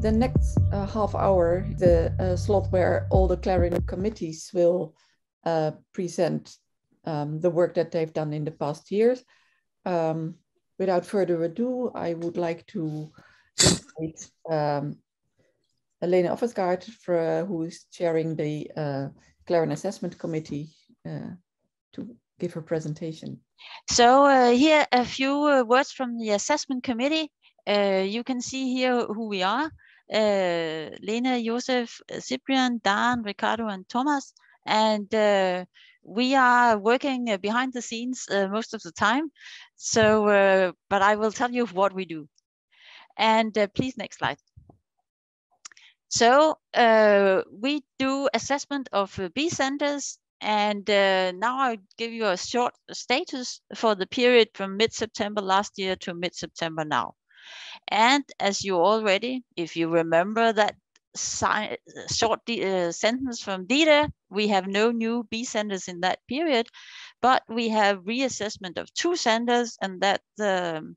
the next uh, half hour, the uh, slot where all the Clarin committees will uh, present um, the work that they've done in the past years. Um, without further ado, I would like to invite um, Lene Offersgaard, for, who is chairing the uh, Clarin Assessment Committee, uh, to give her presentation. So uh, here a few uh, words from the assessment committee. Uh, you can see here who we are. Uh, Lene, Josef, Cyprian, Dan, Ricardo, and Thomas. And uh, we are working uh, behind the scenes most of the time. So, but I will tell you what we do. And please, next slide. So uh, we do assessment of uh, B centers and uh, now I'll give you a short status for the period from mid-September last year to mid-September now. And as you already, if you remember that short uh, sentence from Dieter, we have no new B centers in that period, but we have reassessment of two centers and that um,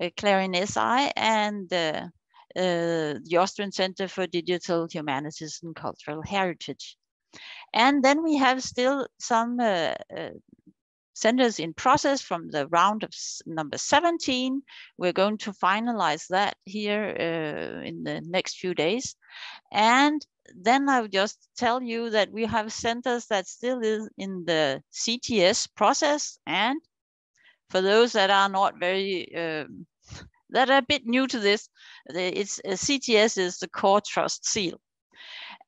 uh, Clarin SI and uh, uh, the Austrian Center for Digital Humanities and Cultural Heritage. And then we have still some uh, uh, centers in process from the round of number 17. We're going to finalize that here uh, in the next few days. And then I'll just tell you that we have centers that still is in the CTS process. And for those that are not very, um, that are a bit new to this, it's uh, CTS is the core trust seal.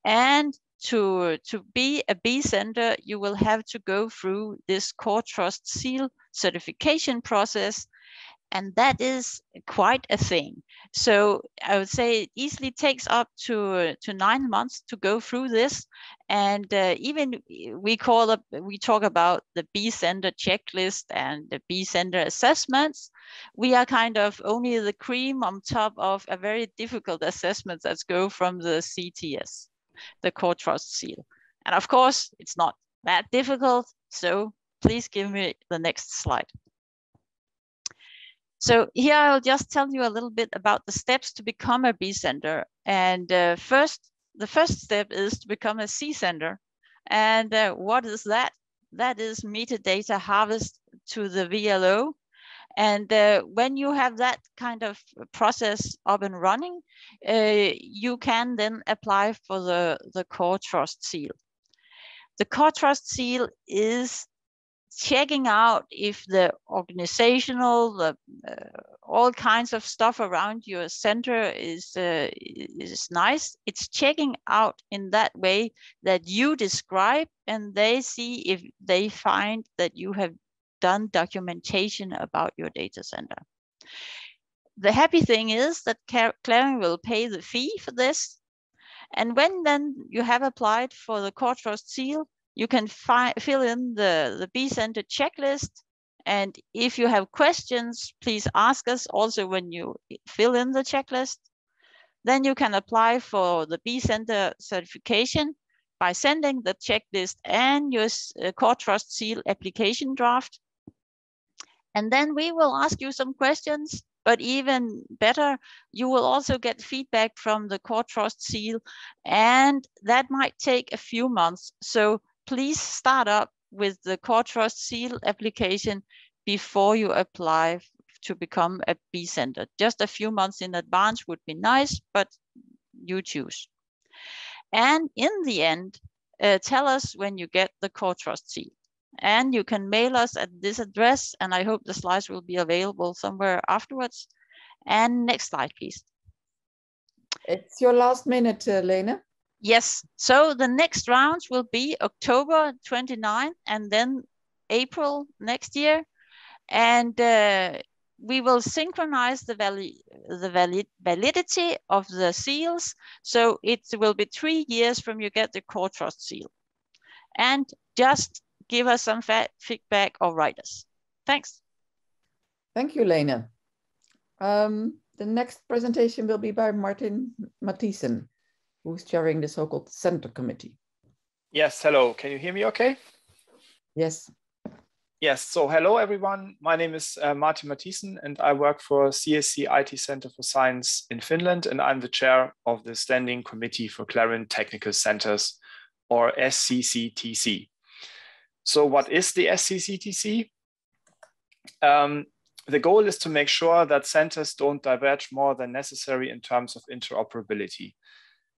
And to, to be a B center, you will have to go through this core trust seal certification process. And that is quite a thing. So I would say it easily takes up to, to nine months to go through this. And uh, even we call up, we talk about the B center checklist and the B center assessments. We are kind of only the cream on top of a very difficult assessment that's go from the CTS the core trust seal. And of course, it's not that difficult. So please give me the next slide. So here I'll just tell you a little bit about the steps to become a B center. And uh, first, the first step is to become a C center. And uh, what is that? That is metadata harvest to the VLO and uh, when you have that kind of process up and running, uh, you can then apply for the, the core trust seal. The core trust seal is checking out if the organizational, the, uh, all kinds of stuff around your center is, uh, is nice. It's checking out in that way that you describe and they see if they find that you have done documentation about your data center. The happy thing is that Clarin will pay the fee for this. And when then you have applied for the core trust seal, you can fill in the, the B Center checklist. And if you have questions, please ask us also when you fill in the checklist. Then you can apply for the B Center certification by sending the checklist and your uh, core trust seal application draft and then we will ask you some questions, but even better, you will also get feedback from the core trust seal, and that might take a few months. So please start up with the core trust seal application before you apply to become a B center. Just a few months in advance would be nice, but you choose. And in the end, uh, tell us when you get the core trust seal. And you can mail us at this address, and I hope the slides will be available somewhere afterwards. And next slide, please. It's your last minute, uh, Lene. Yes, so the next rounds will be October 29 and then April next year. And uh, we will synchronize the, vali the valid validity of the seals. So it will be three years from you get the core trust seal. And just give us some feedback or write us. Thanks. Thank you, Lene. Um, the next presentation will be by Martin Matthiesen, who's chairing the so-called Center Committee. Yes, hello. Can you hear me okay? Yes. Yes, so hello everyone. My name is uh, Martin Matthiesen and I work for CSC IT Center for Science in Finland and I'm the chair of the Standing Committee for Clarin Technical Centers or SCCTC. So what is the SCCTC? Um, the goal is to make sure that centers don't diverge more than necessary in terms of interoperability.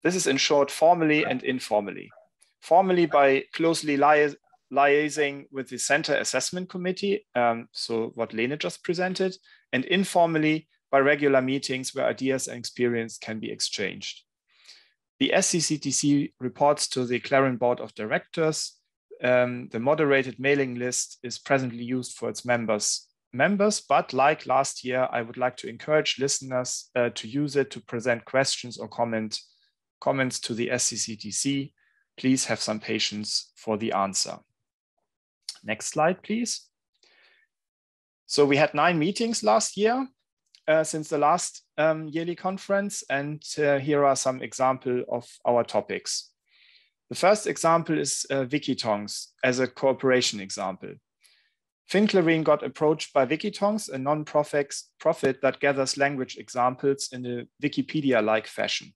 This is ensured formally and informally. Formally by closely li liaising with the center assessment committee, um, so what Lene just presented, and informally by regular meetings where ideas and experience can be exchanged. The SCCTC reports to the Clarin Board of Directors. Um, the moderated mailing list is presently used for its members, members, but like last year, I would like to encourage listeners uh, to use it to present questions or comment, comments to the SCCTC. Please have some patience for the answer. Next slide, please. So we had nine meetings last year uh, since the last um, yearly conference, and uh, here are some example of our topics. The first example is uh, Wikitongs as a cooperation example. FIN-CLARIN got approached by Wikitongs, a non-profit profit that gathers language examples in a Wikipedia-like fashion.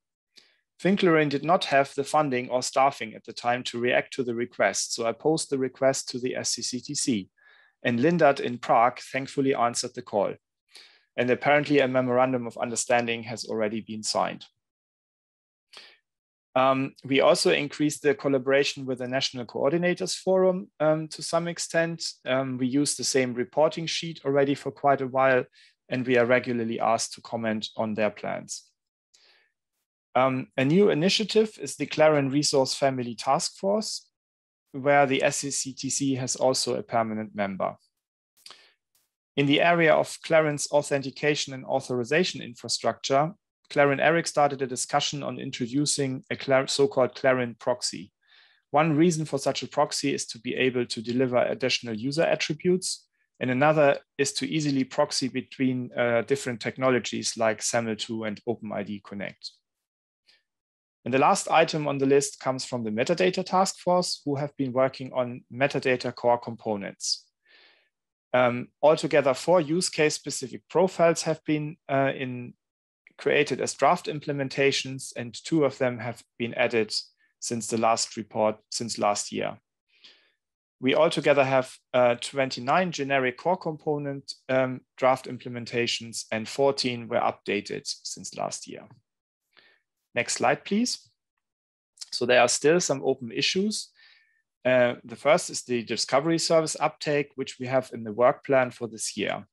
FIN-CLARIN did not have the funding or staffing at the time to react to the request, so I posed the request to the SCCTC. And LINDAT in Prague thankfully answered the call. And apparently a memorandum of understanding has already been signed. Um, we also increased the collaboration with the National Coordinators Forum um, to some extent. Um, we use the same reporting sheet already for quite a while, and we are regularly asked to comment on their plans. Um, a new initiative is the Clarin Resource Family Task Force, where the SCCTC has also a permanent member. In the area of Clarin's authentication and authorization infrastructure, Clarin ERIC started a discussion on introducing a so-called Clarin proxy. One reason for such a proxy is to be able to deliver additional user attributes, and another is to easily proxy between uh, different technologies like SAML2 and OpenID Connect. And the last item on the list comes from the metadata task force, who have been working on metadata core components. Um, altogether, four use case specific profiles have been uh, in, created as draft implementations, and two of them have been added since the last report, since last year. We altogether have uh, 29 generic core component um, draft implementations, and 14 were updated since last year. Next slide, please. So there are still some open issues. Uh, the first is the discovery service uptake, which we have in the work plan for this year.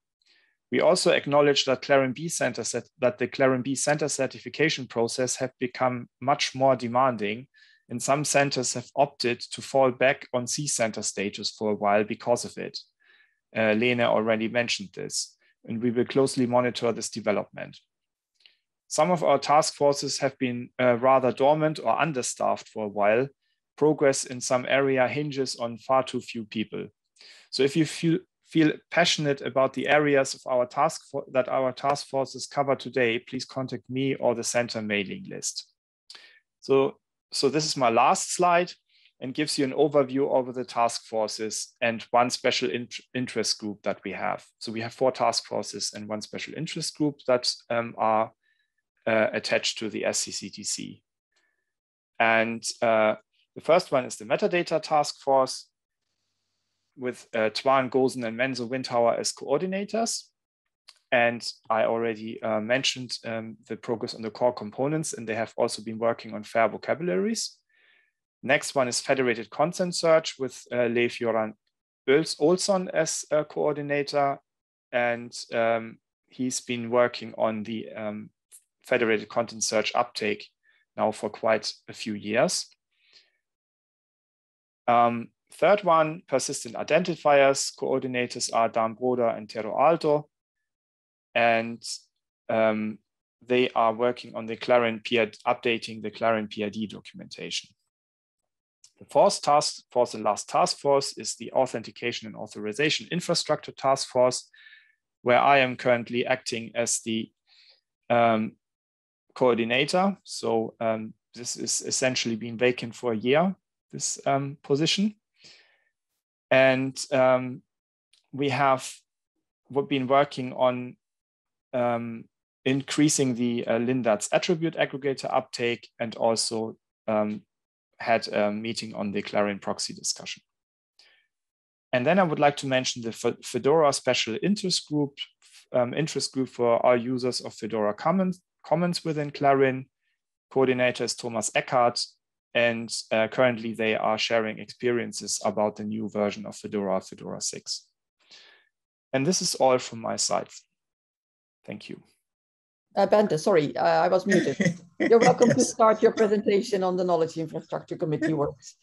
We also acknowledge that B Center that the Clarin B Center certification process have become much more demanding, and some centers have opted to fall back on C Center status for a while because of it. Uh, Lene already mentioned this, and we will closely monitor this development. Some of our task forces have been uh, rather dormant or understaffed for a while. Progress in some area hinges on far too few people. So if you feel, feel passionate about the areas of our task that our task forces cover today, please contact me or the center mailing list. So, so this is my last slide and gives you an overview over the task forces and one special interest group that we have. So we have four task forces and one special interest group that um, are uh, attached to the SCCTC. And uh, the first one is the metadata task force with uh, Twan, Goosen, and Menzo Windhouwer as coordinators. And I already uh, mentioned um, the progress on the core components, and they have also been working on FAIR vocabularies. Next one is federated content search with uh, Leif Joran Olsson as a coordinator. And um, he's been working on the um, federated content search uptake now for quite a few years. Um, third one, persistent identifiers. Coordinators are Daan Broeder and Tero Aalto. And um, they are working on the Clarin PID, updating the Clarin PID documentation. The fourth task force and last task force is the Authentication and Authorization Infrastructure Task Force, where I am currently acting as the um, coordinator. So um, this is essentially been vacant for a year, this um, position. And um, we have been working on um, increasing the uh, LINDAT's attribute aggregator uptake and also um, had a meeting on the Clarin proxy discussion. And then I would like to mention the Fedora special interest group, um, interest group for our users of Fedora Commons, Commons within Clarin. Coordinator is Thomas Eckart, and uh, currently they are sharing experiences about the new version of Fedora, Fedora 6. And this is all from my side. Thank you. Uh, Bente, sorry, uh, I was muted. You're welcome yes. to start your presentation on the Knowledge Infrastructure Committee works.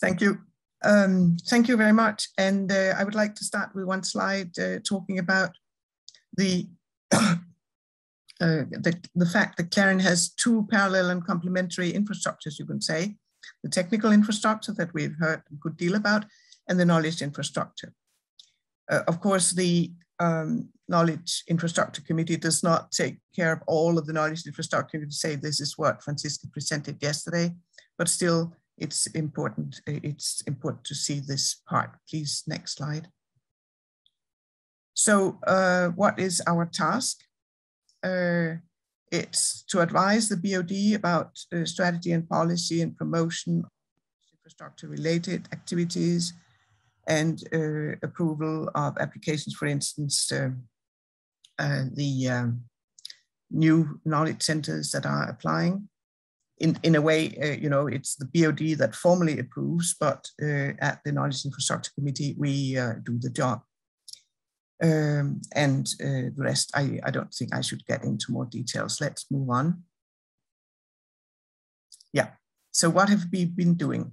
Thank you. Um, thank you very much. And uh, I would like to start with one slide uh, talking about the, uh, the, the fact that Clarin has two parallel and complementary infrastructures, you can say. The technical infrastructure that we've heard a good deal about and the knowledge infrastructure. Uh, of course, the um, Knowledge Infrastructure Committee does not take care of all of the knowledge infrastructure to say this is what Franciska presented yesterday, but still it's important, it's important to see this part. Please, next slide. So uh, what is our task? Uh, it's to advise the BOD about uh, strategy and policy and promotion infrastructure related activities and uh, approval of applications, for instance, uh, uh, the um, new knowledge centers that are applying. In, in a way, uh, you know, it's the BOD that formally approves, but at the Knowledge Infrastructure Committee, we do the job. Um, and the rest, I, I don't think I should get into more details. Let's move on. Yeah, so what have we been doing?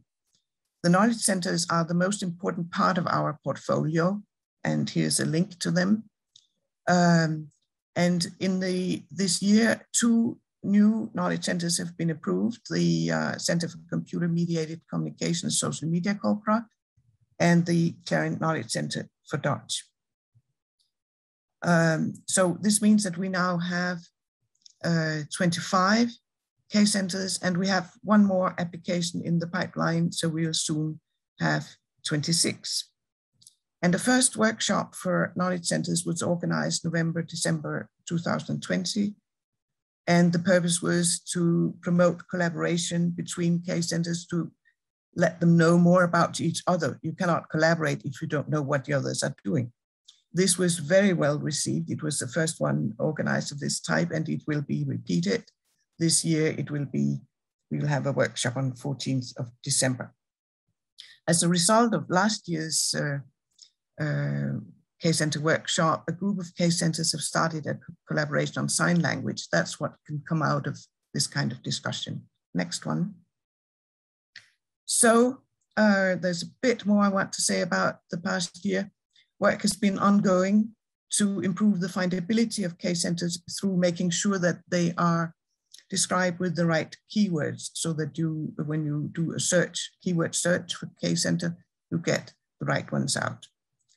The knowledge centers are the most important part of our portfolio, and here's a link to them. Um, and in the this year, two new knowledge centers have been approved, the uh, Center for Computer Mediated Communication Social Media Corpora, and the Clarin Knowledge Center for Dutch. Um, so this means that we now have uh, 25 K centers, and we have one more application in the pipeline, so we'll soon have 26. And the first workshop for knowledge centers was organized November, December 2020. And the purpose was to promote collaboration between K centers to let them know more about each other. You cannot collaborate if you don't know what the others are doing. This was very well received. It was the first one organized of this type and it will be repeated. This year it will be, we will have a workshop on 14th of December. As a result of last year's uh, uh, K center workshop, a group of K centers have started a collaboration on sign language. That's what can come out of this kind of discussion. Next one. So uh, there's a bit more I want to say about the past year. Work has been ongoing to improve the findability of K centers through making sure that they are described with the right keywords so that you, when you do a search, keyword search for K center, you get the right ones out.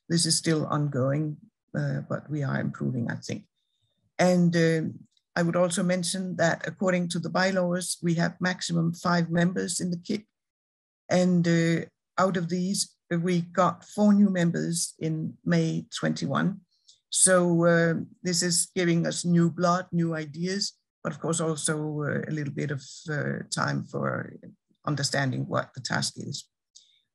This is still ongoing, uh, but we are improving, I think. And uh, I would also mention that according to the bylaws, we have maximum five members in the KIC. And uh, out of these, we got four new members in May 21. So uh, this is giving us new blood, new ideas, but of course also uh, a little bit of uh, time for understanding what the task is.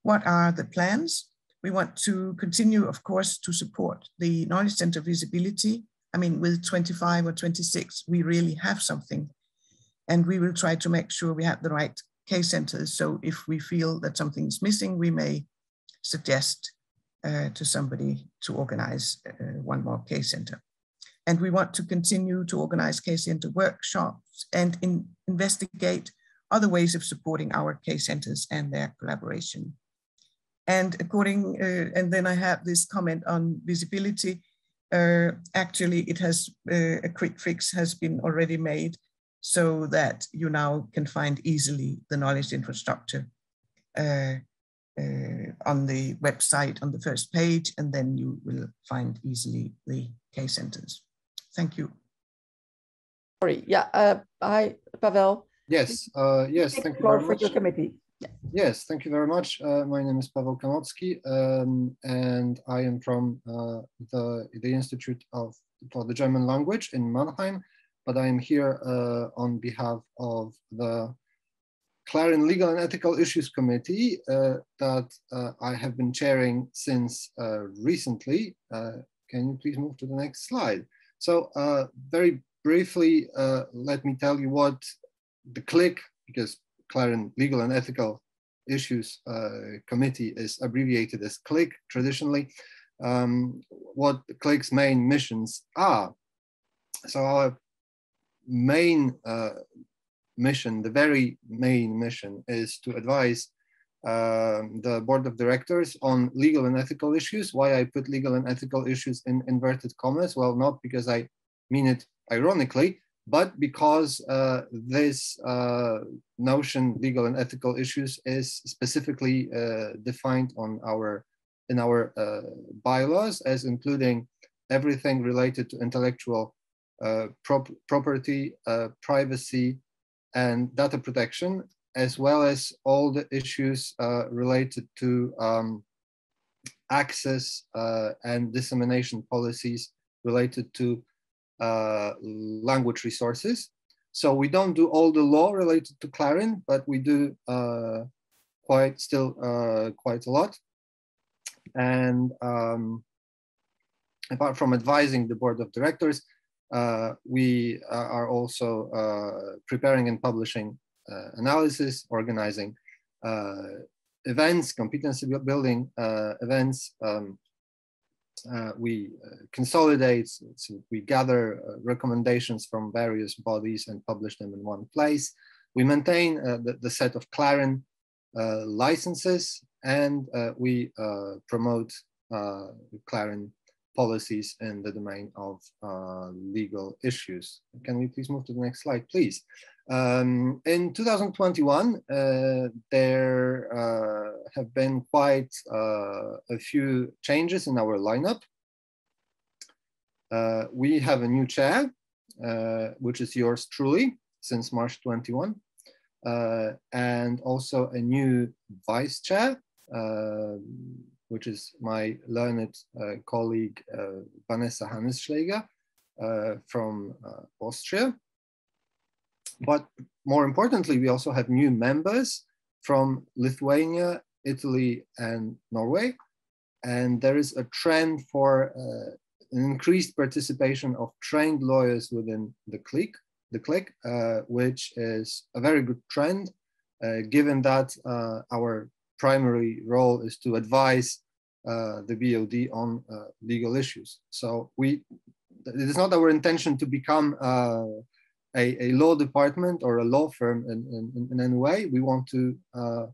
What are the plans? We want to continue, of course, to support the Knowledge Center visibility. I mean, with 25 or 26, we really have something. And we will try to make sure we have the right K centers. So if we feel that something is missing, we may suggest uh, to somebody to organize uh, one more K center. And we want to continue to organize K center workshops and in, investigate other ways of supporting our K centers and their collaboration. And according, uh, and then I have this comment on visibility. Uh, actually, it has, uh, a quick fix has been already made so that you now can find easily the knowledge infrastructure uh, on the website on the first page, and then you will find easily the K centers. Thank you. Sorry, yeah, uh, hi, Pawel. Yes, uh, yes, thank you very for your committee. Yes, thank you very much. Uh, my name is Pawel Kamocki, um, and I am from uh, the, the Institute of for the German Language in Mannheim, but I am here uh, on behalf of the Clarin Legal and Ethical Issues Committee uh, that uh, I have been chairing since uh, recently. can you please move to the next slide? So very briefly, let me tell you what the CLIC, because Clarin Legal and Ethical Issues Committee is abbreviated as CLIC traditionally, um, what CLIC's main missions are. So our main uh, mission, the very main mission is to advise uh, the board of directors on legal and ethical issues. Why I put legal and ethical issues in inverted commas? Well, not because I mean it ironically, but because uh, this uh, notion, legal and ethical issues, is specifically uh, defined on our in our uh, bylaws as including everything related to intellectual uh, prop property, privacy, and data protection, as well as all the issues related to um, access and dissemination policies related to uh, language resources. So we don't do all the law related to Clarin, but we do uh, quite still uh, quite a lot. And um, apart from advising the board of directors, uh, we are also uh, preparing and publishing uh, analysis, organizing events, competency building events, um, uh, we uh, consolidate, so we gather uh, recommendations from various bodies and publish them in one place. We maintain uh, the, the, set of Clarin uh, licenses and uh, we promote Clarin policies in the domain of legal issues. Can we please move to the next slide, please? Um, in 2021, uh, there uh, have been quite uh, a few changes in our lineup. Uh, we have a new chair, uh, which is yours truly since March 21, uh, and also a new vice chair, which is my learned colleague Vanessa Hannesschläger from Austria. But more importantly, we also have new members from Lithuania, Italy, and Norway. And there is a trend for uh, an increased participation of trained lawyers within the CLIC, the CLIC, uh, which is a very good trend, uh, given that uh, our primary role is to advise uh, the BOD on uh, legal issues. So we, it is not our intention to become a, a law department or a law firm in, in, in any way. We want to uh,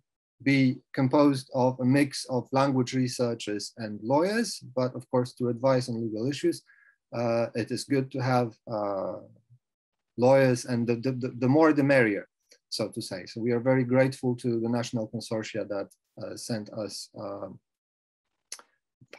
be composed of a mix of language researchers and lawyers, but of course to advise on legal issues, uh, it is good to have uh, lawyers and the, the, the, more the merrier, so to say. So we are very grateful to the national consortia that uh, sent us um,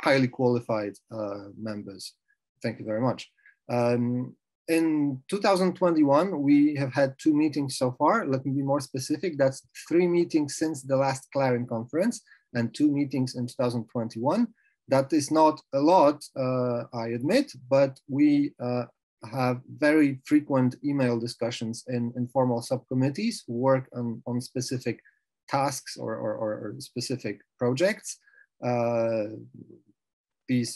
highly qualified uh, members. Thank you very much. Um, in 2021, we have had two meetings so far. Let me be more specific. That's three meetings since the last Clarin conference and two meetings in 2021. That is not a lot, uh, I admit, but we uh, have very frequent email discussions in informal subcommittees who work on, on specific tasks or, or, or specific projects. Uh,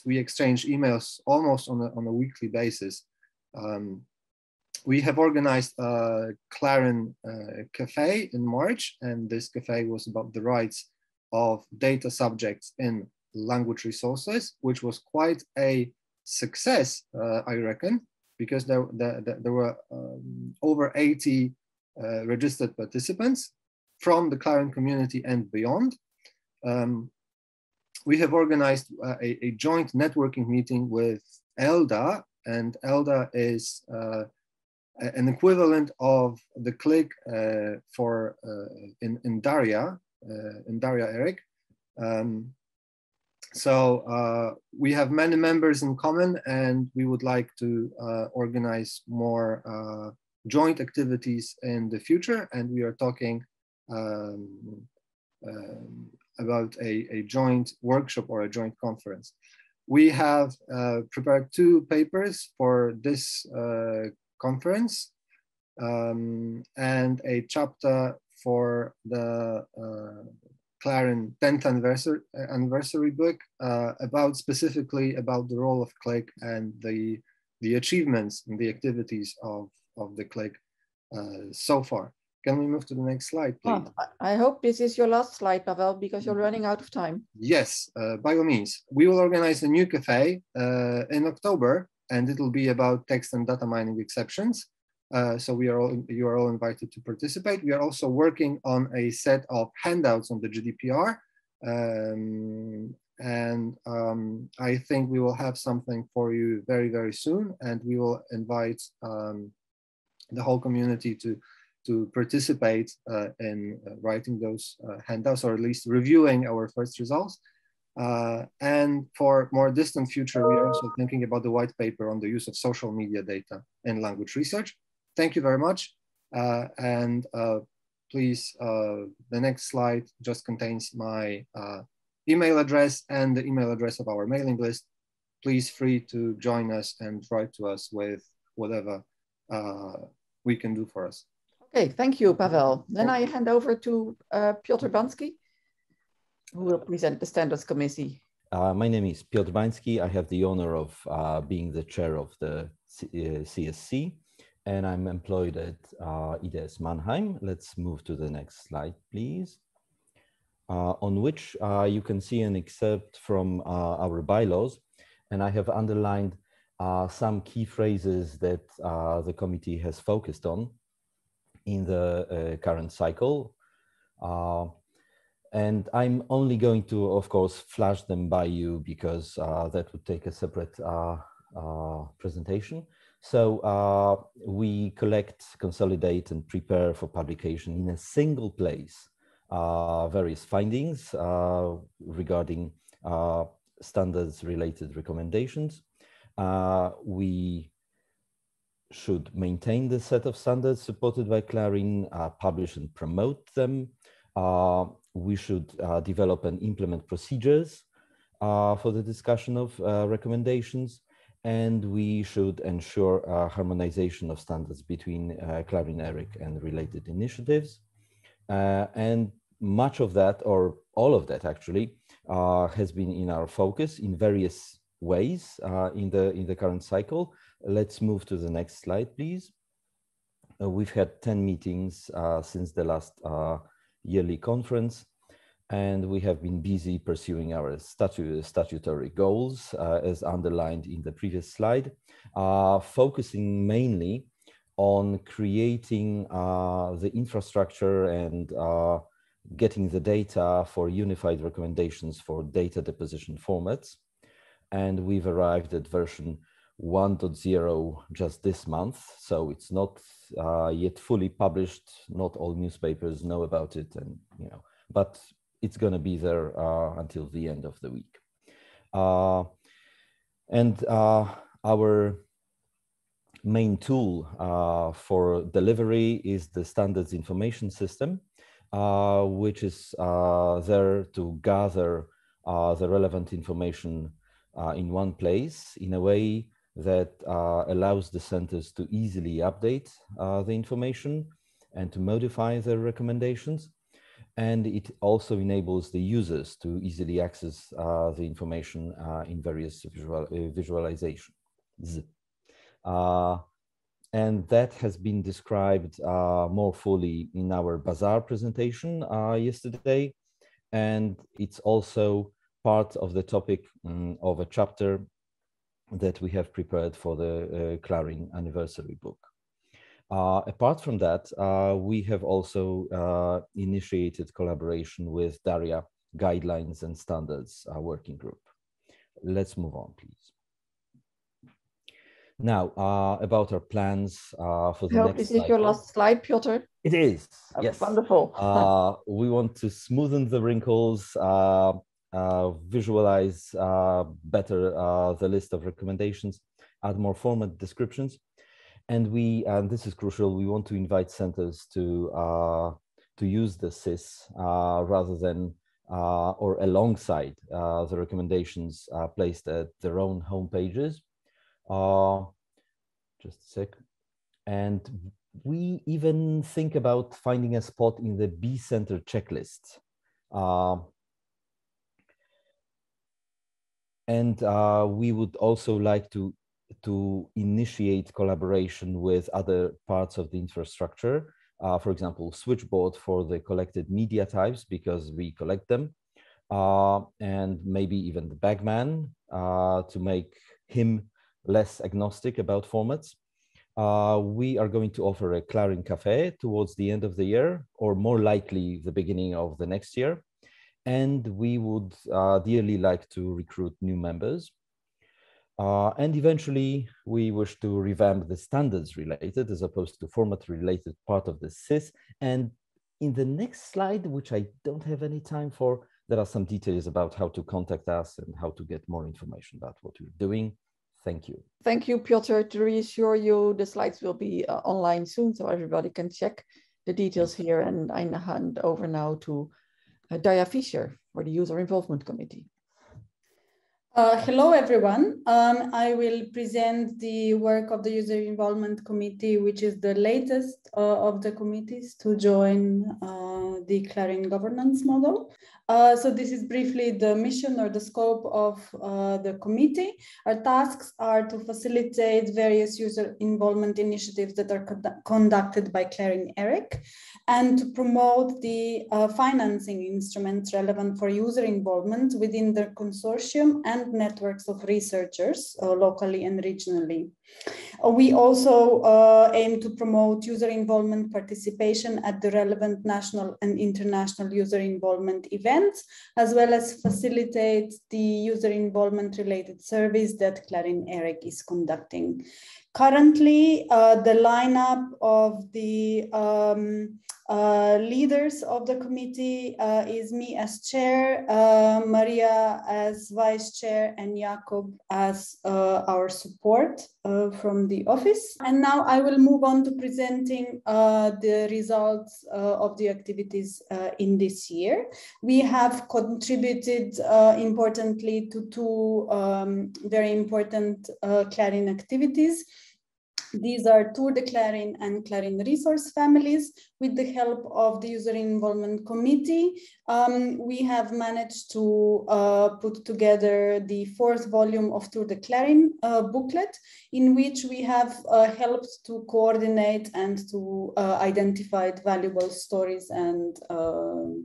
we exchange emails almost on a, on a weekly basis. Um, we have organized a Clarin uh, Cafe in March, and this cafe was about the rights of data subjects in language resources, which was quite a success, uh, I reckon, because there, there, there were um, over 80 uh, registered participants from the Clarin community and beyond. Um, we have organized uh, a, a, joint networking meeting with ELDAH, and ELDAH is uh, an equivalent of the CLIC uh, for uh, in, in DARIAH, uh, in DARIAH ERIC. Um, so we have many members in common and we would like to organize more joint activities in the future. And we are talking um, um, about a, a joint workshop or a joint conference. We have uh, prepared two papers for this uh, conference um, and a chapter for the uh, Clarin 10th anniversary, anniversary book uh, about specifically about the role of CLIC and the, the achievements and the activities of, of the CLIC uh, so far. Can we move to the next slide, please? I hope this is your last slide, Pawel, because you're running out of time. Yes, uh, by all means. We will organize a new cafe uh, in October, and it will be about text and data mining exceptions. Uh, so we are all, you are all invited to participate. We are also working on a set of handouts on the GDPR. Um, and um, I think we will have something for you very, very soon. And we will invite um, the whole community to to participate uh, in uh, writing those uh, handouts or at least reviewing our first results. Uh, and for more distant future, we are also thinking about the white paper on the use of social media data in language research. Thank you very much. Uh, and uh, please, the next slide just contains my email address and the email address of our mailing list. Please free to join us and write to us with whatever we can do for us. Okay, thank you, Pawel. Then I hand over to uh, Piotr Bański, who will present the Standards Committee. Uh, my name is Piotr Bański. I have the honor of uh, being the chair of the C CSC, uh, and I'm employed at uh, IDS Mannheim. Let's move to the next slide, please. Uh, on which you can see an excerpt from our bylaws, and I have underlined some key phrases that the committee has focused on in the uh, current cycle. Uh, and I'm only going to, of course, flash them by you because uh, that would take a separate presentation. So uh, we collect, consolidate, and prepare for publication in a single place uh, various findings uh, regarding standards related recommendations. we should maintain the set of standards supported by Clarin, uh, publish and promote them. Uh, we should uh, develop and implement procedures uh, for the discussion of uh, recommendations. And we should ensure harmonization of standards between Clarin ERIC and related initiatives. and much of that, or all of that actually, has been in our focus in various ways in, the, in the current cycle. Let's move to the next slide, please. Uh, we've had 10 meetings uh, since the last uh, yearly conference, and we have been busy pursuing our statu statutory goals, uh, as underlined in the previous slide, uh, focusing mainly on creating uh, the infrastructure and getting the data for unified recommendations for data deposition formats. And we've arrived at version 1.0 just this month, so it's not uh, yet fully published. Not all newspapers know about it, and you know, but it's going to be there uh, until the end of the week. Uh, and uh, our main tool uh, for delivery is the standards information system, uh, which is there to gather the relevant information in one place in a way that uh, allows the centers to easily update uh, the information and to modify their recommendations. And it also enables the users to easily access uh, the information in various visual, visualizations. And that has been described more fully in our Bazaar presentation yesterday. And it's also part of the topic um, of a chapter that we have prepared for the uh, Clarin anniversary book. Uh, apart from that, uh, we have also uh, initiated collaboration with DARIAH Guidelines and Standards uh, Working Group. Let's move on, please. Now, uh, about our plans for the I next This is your last slide, Piotr. It is, oh, yes. Wonderful. we want to smoothen the wrinkles, uh, Uh, visualize uh, better uh, the list of recommendations, add more format descriptions. And we, and this is crucial, we want to invite centers to uh, to use the SIS uh, rather than uh, or alongside the recommendations placed at their own home pages. just a sec. And we even think about finding a spot in the B Center checklist. Uh, and uh, we would also like to to initiate collaboration with other parts of the infrastructure. Uh, for example, Switchboard for the collected media types because we collect them, uh, and maybe even the Bagman uh, to make him less agnostic about formats. Uh, we are going to offer a Clarin Cafe towards the end of the year, or more likely the beginning of the next year. And we would uh, dearly like to recruit new members. Uh, and eventually, we wish to revamp the standards related as opposed to format related part of the SIS. And in the next slide, which I don't have any time for, there are some details about how to contact us and how to get more information about what we're doing. Thank you. Thank you, Piotr. To reassure you, the slides will be uh, online soon, so everybody can check the details here. And I hand over now to uh, Darja Fišer for the User Involvement Committee. Uh, hello, everyone. Um, I will present the work of the User Involvement Committee, which is the latest uh, of the committees to join uh, the Clarin governance model. Uh, so this is briefly the mission or the scope of uh, the committee. Our tasks are to facilitate various user involvement initiatives that are con conducted by Clarin ERIC and to promote the uh, financing instruments relevant for user involvement within the consortium and networks of researchers uh, locally and regionally. We also uh, aim to promote user involvement participation at the relevant national and international user involvement events, as well as facilitate the user involvement related surveys that Clarin ERIC is conducting. Currently, uh, the lineup of the um, uh, leaders of the committee uh, is me as chair, uh, Maria as vice chair, and Jakob as uh, our support uh, from the office. And now I will move on to presenting uh, the results of the activities in this year. We have contributed importantly to two um, very important Clarin activities. These are Tour de Clarin and Clarin resource families. With the help of the User Involvement Committee, um, we have managed to uh, put together the fourth volume of Tour de Clarin uh, booklet, in which we have uh, helped to coordinate and to uh, identify valuable stories and um,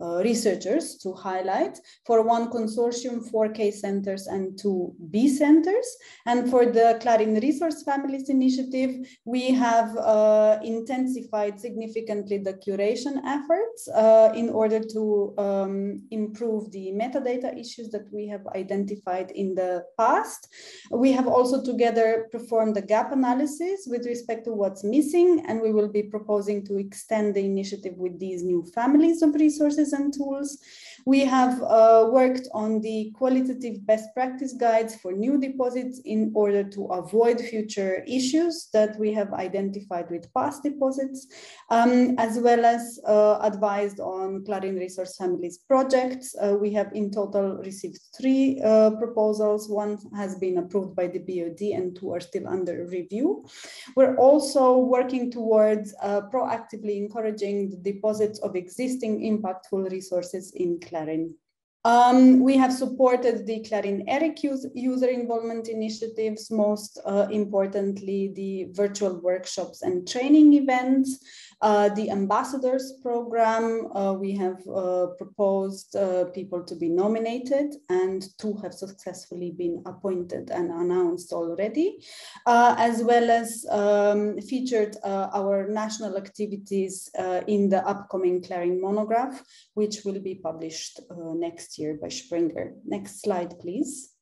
uh, researchers to highlight for one consortium, four K centers and two B centers. And for the Clarin Resource Families Initiative, we have uh, intensified significantly the curation efforts uh, in order to um, improve the metadata issues that we have identified in the past. We have also together performed a gap analysis with respect to what's missing, and we will be proposing to extend the initiative with these new families of resources and tools. We have uh, worked on the qualitative best practice guides for new deposits in order to avoid future issues that we have identified with past deposits, um, as well as uh, advised on Clarin Resource Families projects. Uh, we have in total received three uh, proposals. One has been approved by the BOD and two are still under review. We're also working towards uh, proactively encouraging the deposits of existing impactful resources in Clarin. Um, we have supported the Clarin ERIC user involvement initiatives, most uh, importantly, the virtual workshops and training events, uh, the ambassadors program, uh, we have uh, proposed uh, people to be nominated and two have successfully been appointed and announced already, uh, as well as um, featured our national activities in the upcoming Clarin monograph, which will be published next year by Springer. Next slide, please.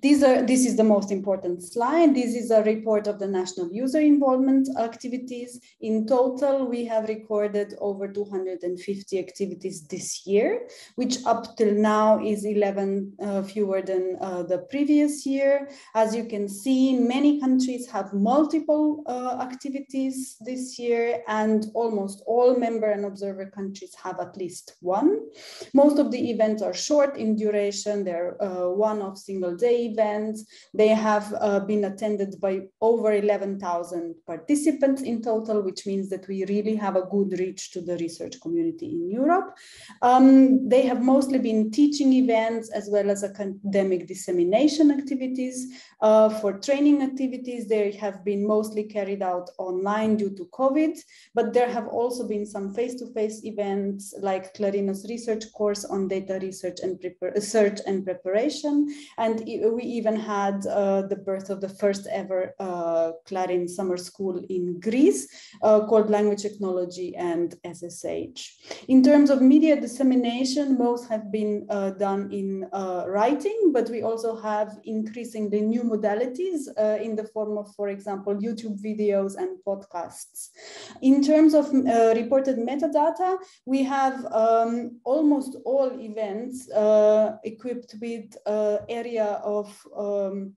These are, this is the most important slide. This is a report of the national user involvement activities. In total, we have recorded over 250 activities this year, which up till now is 11 uh, fewer than uh, the previous year. As you can see, many countries have multiple uh, activities this year and almost all member and observer countries have at least one. Most of the events are short in duration. They're uh, one-off single day events. They have uh, been attended by over 11,000 participants in total, which means that we really have a good reach to the research community in Europe. Um, they have mostly been teaching events as well as academic dissemination activities. Uh, for training activities, they have been mostly carried out online due to COVID, but there have also been some face-to-face -face events like Clarino's research course on data research and search and preparation. And we even had uh, the birth of the first ever uh, Clarin summer school in Greece uh, called Language Technology and SSH. In terms of media dissemination, most have been uh, done in uh, writing, but we also have increasingly new modalities uh, in the form of, for example, YouTube videos and podcasts. In terms of reported metadata, we have um, almost all events equipped with area of um,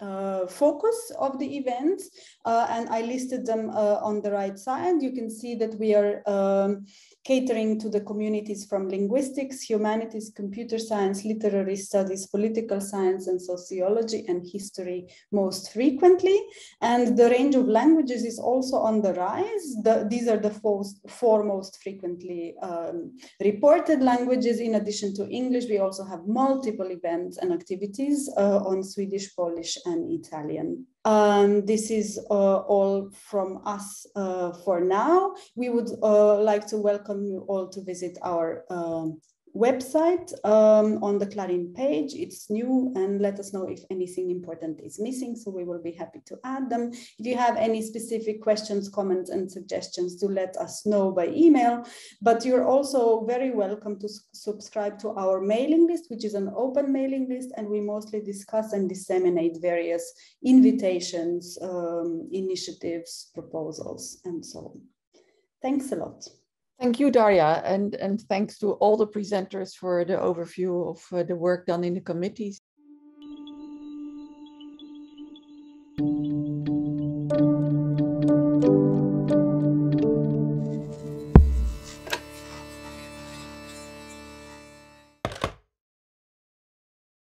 uh, focus of the events uh, and I listed them uh, on the right side. You can see that we are um, catering to the communities from linguistics, humanities, computer science, literary studies, political science and sociology and history most frequently. And the range of languages is also on the rise. The, these are the four, four most frequently um, reported languages. In addition to English, we also have multiple events and activities uh, on Swedish, Polish and Italian. Um, this is uh, all from us uh, for now. We would uh, like to welcome you all to visit our um, website um, on the Clarin page. It's new and let us know if anything important is missing. So we will be happy to add them. If you have any specific questions, comments and suggestions, do let us know by email. But you're also very welcome to subscribe to our mailing list, which is an open mailing list. And we mostly discuss and disseminate various invitations, um, initiatives, proposals, and so on. Thanks a lot. Thank you, Darja, and, and thanks to all the presenters for the overview of uh, the work done in the committees.